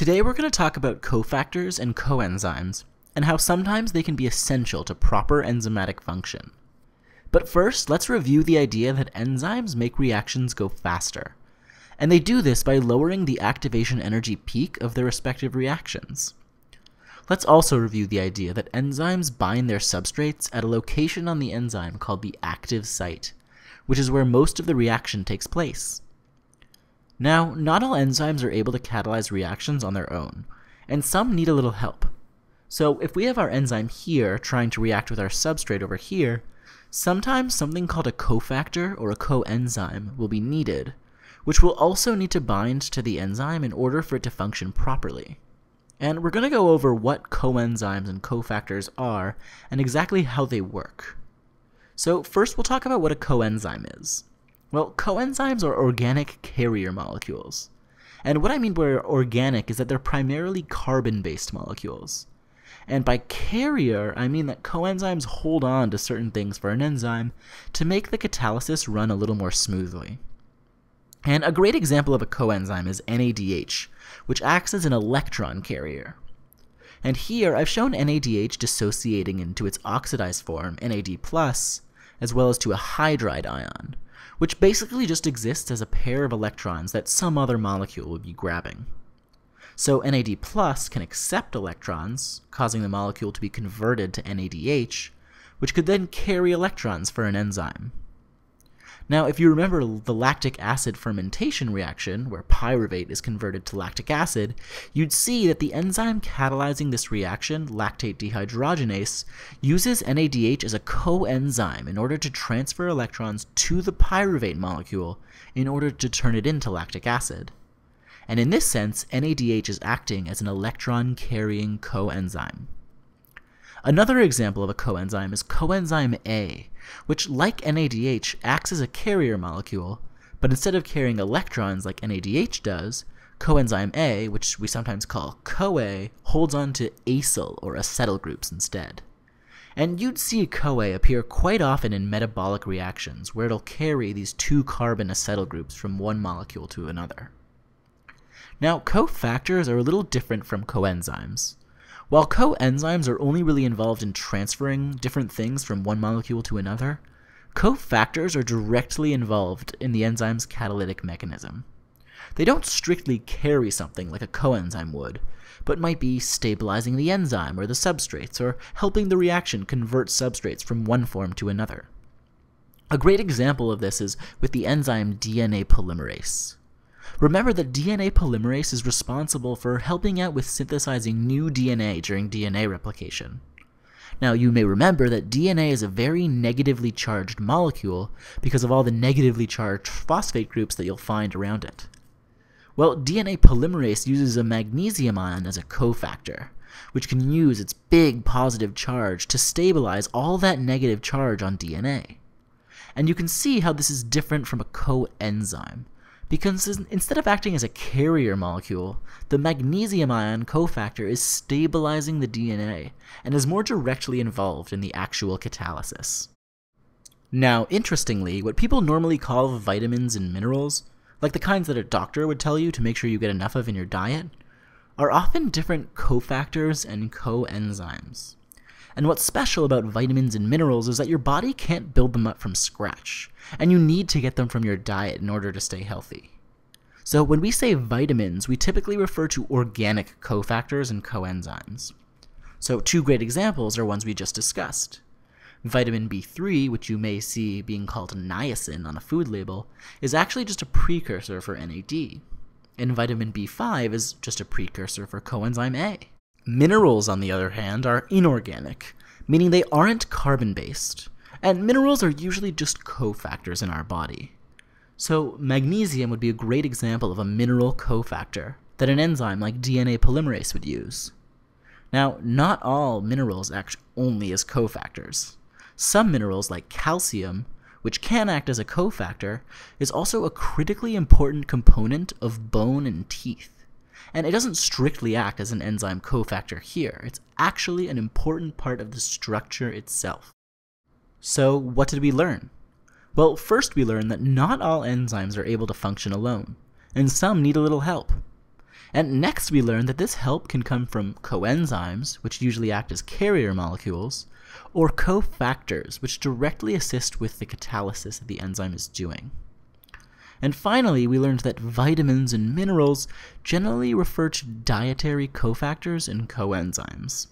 Today we're going to talk about cofactors and coenzymes, and how sometimes they can be essential to proper enzymatic function. But first, let's review the idea that enzymes make reactions go faster. And they do this by lowering the activation energy peak of their respective reactions. Let's also review the idea that enzymes bind their substrates at a location on the enzyme called the active site, which is where most of the reaction takes place. Now, not all enzymes are able to catalyze reactions on their own, and some need a little help. So if we have our enzyme here trying to react with our substrate over here, sometimes something called a cofactor or a coenzyme will be needed, which will also need to bind to the enzyme in order for it to function properly. And we're going to go over what coenzymes and cofactors are and exactly how they work. So first we'll talk about what a coenzyme is. Well, coenzymes are organic carrier molecules. And what I mean by organic is that they're primarily carbon-based molecules. And by carrier, I mean that coenzymes hold on to certain things for an enzyme to make the catalysis run a little more smoothly. And a great example of a coenzyme is NADH, which acts as an electron carrier. And here I've shown NADH dissociating into its oxidized form, NAD+, as well as to a hydride ion, which basically just exists as a pair of electrons that some other molecule would be grabbing. So NAD plus can accept electrons, causing the molecule to be converted to NADH, which could then carry electrons for an enzyme. Now, if you remember the lactic acid fermentation reaction, where pyruvate is converted to lactic acid, you'd see that the enzyme catalyzing this reaction, lactate dehydrogenase, uses NADH as a coenzyme in order to transfer electrons to the pyruvate molecule in order to turn it into lactic acid. And in this sense, NADH is acting as an electron-carrying coenzyme. Another example of a coenzyme is coenzyme A, which, like NADH, acts as a carrier molecule, but instead of carrying electrons like NADH does, coenzyme A, which we sometimes call CoA, holds on to acyl or acetyl groups instead. And you'd see CoA appear quite often in metabolic reactions, where it'll carry these two carbon acetyl groups from one molecule to another. Now, cofactors are a little different from coenzymes. While coenzymes are only really involved in transferring different things from one molecule to another, cofactors are directly involved in the enzyme's catalytic mechanism. They don't strictly carry something like a coenzyme would, but might be stabilizing the enzyme or the substrates, or helping the reaction convert substrates from one form to another. A great example of this is with the enzyme DNA polymerase. Remember that DNA polymerase is responsible for helping out with synthesizing new DNA during DNA replication. Now, you may remember that DNA is a very negatively charged molecule because of all the negatively charged phosphate groups that you'll find around it. Well, DNA polymerase uses a magnesium ion as a cofactor, which can use its big positive charge to stabilize all that negative charge on DNA. And you can see how this is different from a coenzyme, because instead of acting as a carrier molecule, the magnesium ion cofactor is stabilizing the DNA and is more directly involved in the actual catalysis. Now, interestingly, what people normally call vitamins and minerals, like the kinds that a doctor would tell you to make sure you get enough of in your diet, are often different cofactors and coenzymes. And what's special about vitamins and minerals is that your body can't build them up from scratch, and you need to get them from your diet in order to stay healthy. So when we say vitamins, we typically refer to organic cofactors and coenzymes. So two great examples are ones we just discussed. Vitamin B3, which you may see being called niacin on a food label, is actually just a precursor for NAD. And vitamin B5 is just a precursor for coenzyme A. Minerals, on the other hand, are inorganic, meaning they aren't carbon-based, and minerals are usually just cofactors in our body. So magnesium would be a great example of a mineral cofactor that an enzyme like DNA polymerase would use. Now, not all minerals act only as cofactors. Some minerals, like calcium, which can act as a cofactor, is also a critically important component of bone and teeth and it doesn't strictly act as an enzyme cofactor here. It's actually an important part of the structure itself. So what did we learn? Well, first we learned that not all enzymes are able to function alone, and some need a little help. And next we learned that this help can come from coenzymes, which usually act as carrier molecules, or cofactors, which directly assist with the catalysis that the enzyme is doing. And finally, we learned that vitamins and minerals generally refer to dietary cofactors and coenzymes.